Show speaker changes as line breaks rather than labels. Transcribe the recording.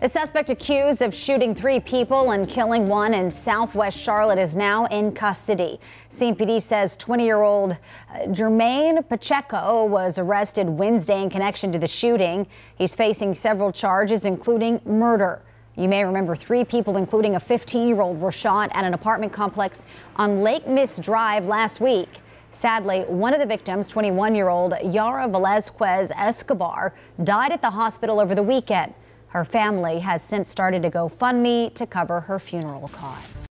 The suspect accused of shooting three people and killing one in southwest Charlotte is now in custody. CMPD says 20 year old uh, Jermaine Pacheco was arrested Wednesday in connection to the shooting. He's facing several charges, including murder. You may remember three people, including a 15 year old, were shot at an apartment complex on Lakemist Drive last week. Sadly, one of the victims, 21 year old Yara Velasquez Escobar, died at the hospital over the weekend. Her family has since started a GoFundMe to cover her funeral costs.